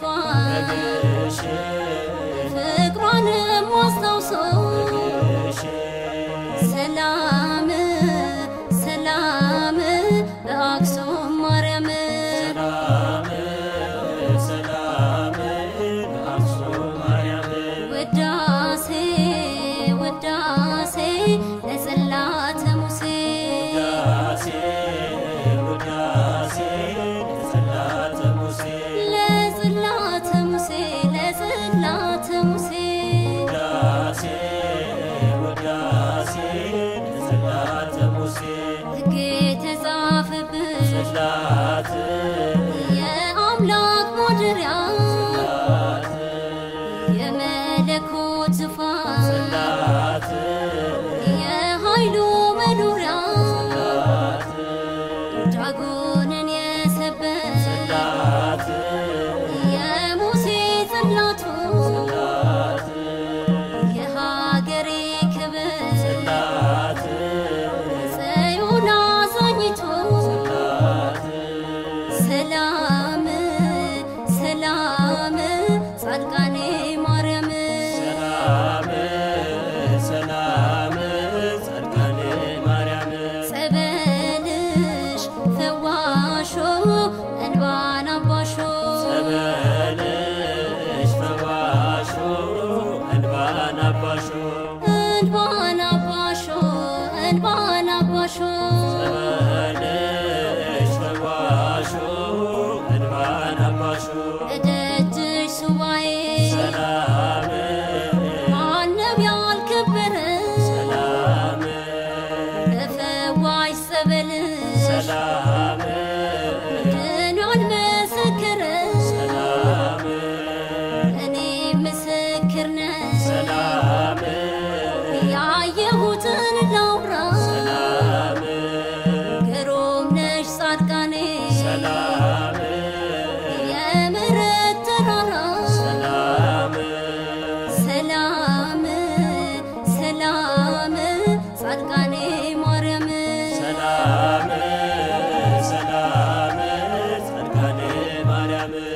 One. Mais Drago Shalom. Amin.